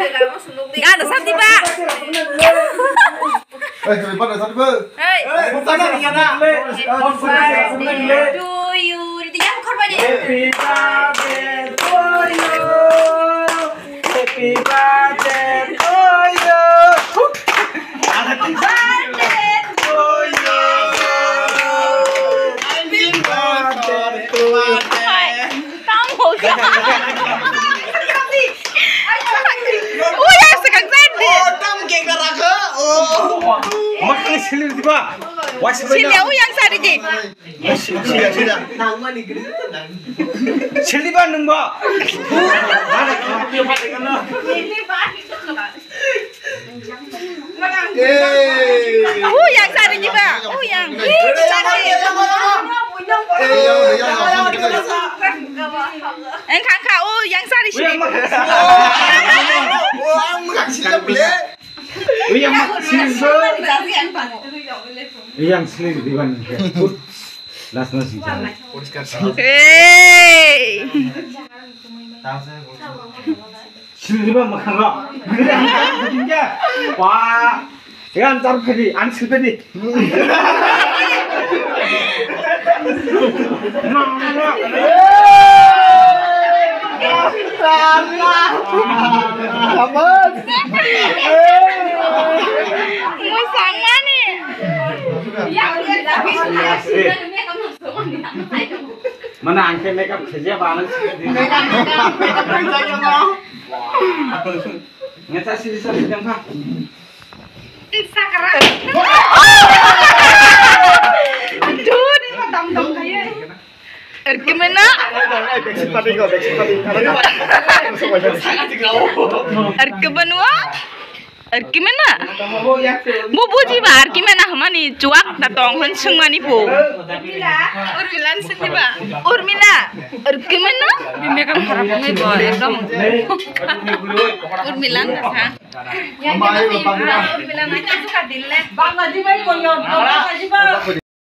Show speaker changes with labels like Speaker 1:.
Speaker 1: Ngano sati pak?
Speaker 2: Eh, hebat dah satu ber.
Speaker 1: Hei.
Speaker 2: Bukan nak ingat nak.
Speaker 1: To you. Ditinggal bukan pak
Speaker 3: Happy birthday to you. Happy birthday to you. Happy birthday to you. Happy birthday to you.
Speaker 1: Kamu kan? Oh ya sekarang tadi.
Speaker 3: Makan silir di bawah. Wah,
Speaker 1: Si Liao yang sari ji.
Speaker 2: Sudah, sudah.
Speaker 3: silir bawah nunggu.
Speaker 2: Eh.
Speaker 1: Oh yang sari ji pak. Oh yang. Ih cantik.
Speaker 2: Eh, yang yang yang.
Speaker 1: Yang oh yang sari sini.
Speaker 2: Wah, sila boleh
Speaker 3: yang silver yang silver di mana last nasi puriskar hey. Silver makan lo wah ya antar kedi ansel kedi Mama, Selamat.
Speaker 1: Selamat. Sama
Speaker 3: Mana angke makeup kerja banget sih. Makeup
Speaker 1: Instagram.
Speaker 2: Vaksin tadi kau, vaksin tadi.
Speaker 1: Gimana? Gimana? Bu bu ji ba gimana hamani cuak datong hun sungmani bu. Urmilan sini ba. Urmila. Gimana? Bimbe kan harap ngai bo ekdom. Urmilan ha.
Speaker 2: Mama ayo panggil.
Speaker 1: Urmilan aja suka dille.
Speaker 2: Apa di?